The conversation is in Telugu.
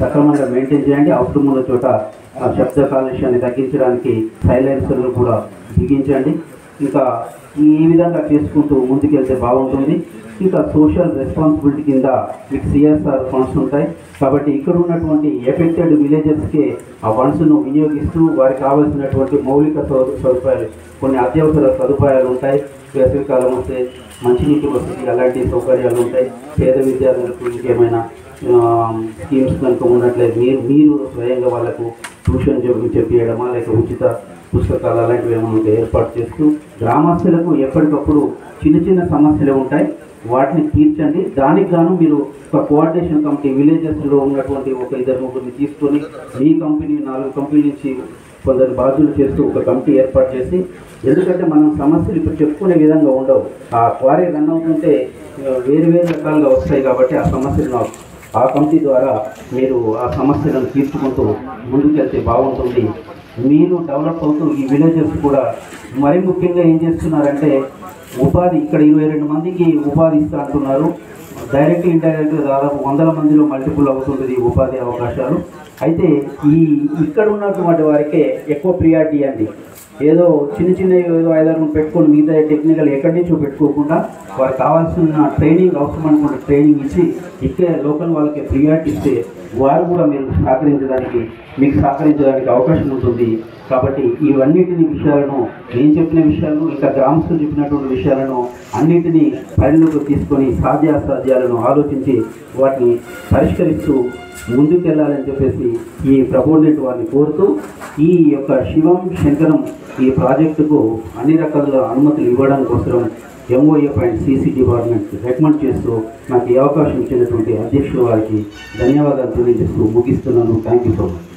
సక్రమంగా మెయింటైన్ చేయండి. అవసరం ఉన్న చోట ఆ శబ్ద కాలుష్యాన్ని తగ్గించడానికి సైలెన్సర్లు కూడా బిగించండి. ఇంకా ఈ విధంగా చేసుకుంటూ ముందుకెళ్తే బాగుంటుంది. ఇంకా సోషల్ రెస్పాన్సిబిలిటీ కింద మీకు సిఎస్ఆర్ ఫండ్స్ ఉంటాయి. కాబట్టి ఇక్కడ ఉన్నటువంటి ఎఫెక్టెడ్ విలేజెస్కి ఆ ఫండ్స్ను వినియోగిస్తూ వారికి కావాల్సినటువంటి మౌలిక సదుపాయాలు కొన్ని అత్యవసర సదుపాయాలు ఉంటాయి. వేసవికాలం వస్తే మంచినీటి వసతి అలాంటి సౌకర్యాలు ఉంటాయి. పేద విద్యార్థులకు ఇంకేమైనా స్కీమ్స్ కనుక ఉన్నట్లయితే మీరు మీరు స్వయంగా వాళ్ళకు ట్యూషన్ చెప్పి చెప్పియడమా లేక ఉచిత పుస్తకాలు అలాంటివి ఏమైనా ఏర్పాటు చేస్తూ గ్రామస్తులకు ఎప్పటికప్పుడు చిన్న చిన్న సమస్యలు ఉంటాయి. వాటిని తీర్చండి. దానికి గాను మీరు ఒక కోఆర్డినేషన్ కమిటీ విలేజెస్లో ఉన్నటువంటి ఒక ఇద్దరు ముగ్గురిని తీసుకొని మీ కంపెనీ నాలుగు కంపెనీ నుంచి కొందరు బాధ్యులు చేస్తూ ఒక కమిటీ ఏర్పాటు చేసి ఎందుకంటే మనం సమస్యలు ఇప్పుడు చెప్పుకునే విధంగా ఉండవు. ఆ క్వారీ రన్ అవుతుంటే వేరు వేరు రకాలుగా వస్తాయి కాబట్టి ఆ సమస్యలు నాకు ఆ కమిటీ ద్వారా మీరు ఆ సమస్యలను తీర్చుకుంటూ ముందుకెళ్తే బాగుంటుంది. మీరు డెవలప్ అవుతూ ఈ విలేజెస్ కూడా మరి ముఖ్యంగా ఏం చేస్తున్నారంటే ఉపాధి ఇక్కడ ఇరవై రెండు మందికి ఉపాధి ఇస్తా అంటున్నారు. డైరెక్ట్ ఇండైరెక్ట్ దాదాపు వందల మందిలో మల్టిపుల్ అవుతుంది ఉపాధి అవకాశాలు. అయితే ఈ ఇక్కడ ఉన్నటువంటి వారికే ఎక్కువ ప్రియారిటీ అండి. ఏదో చిన్న చిన్న ఏదో ఐదారు పెట్టుకొని మిగతా టెక్నికల్ ఎక్కడి నుంచో పెట్టుకోకుండా వారికి కావాల్సిన ట్రైనింగ్ అవసరం అనుకుంటే ట్రైనింగ్ ఇచ్చి ఇక్కడే లోకల్ వాళ్ళకి ప్రియారిటీ ఇస్తే వారు కూడా మీరు సహకరించడానికి మీకు సహకరించడానికి అవకాశం ఉంటుంది. కాబట్టి ఇవన్నిటిని విషయాలను నేను చెప్పిన విషయాలను ఇంకా గ్రామస్తులు చెప్పినటువంటి విషయాలను అన్నిటినీ పరిలోకి తీసుకొని సాధ్యాసాధ్యాలను ఆలోచించి వాటిని పరిష్కరిస్తూ ముందుకెళ్ళాలని చెప్పేసి ఈ ప్రపోనెంట్ వారిని కోరుతూ ఈ యొక్క శివం శంకరం ఈ ప్రాజెక్టుకు అన్ని రకాల అనుమతులు ఇవ్వడం కోసం MOF and CC department recommend చేస్తూ నాకు ఈ అవకాశం ఇచ్చినటువంటి అధ్యక్షుల వారికి ధన్యవాదాలు తెలియజేస్తూ ముగిస్తున్నాను. Thank you so much